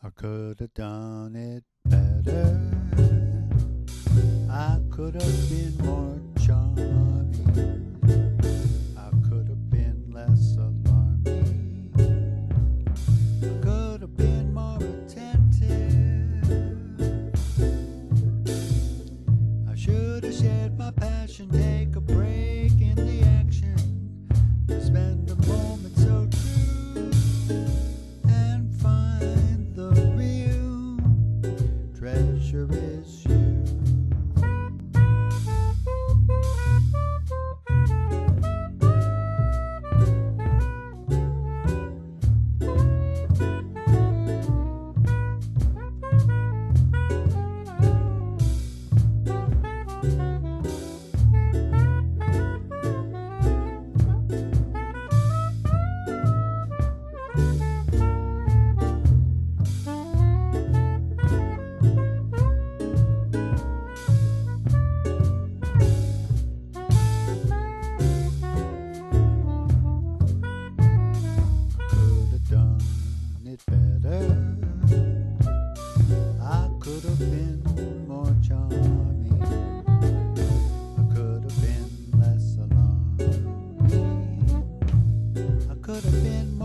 I could have done it better. I could have been more charming. I could have been less alarming. I could have been more attentive. I should have shared my passion, take a break treasure could have been.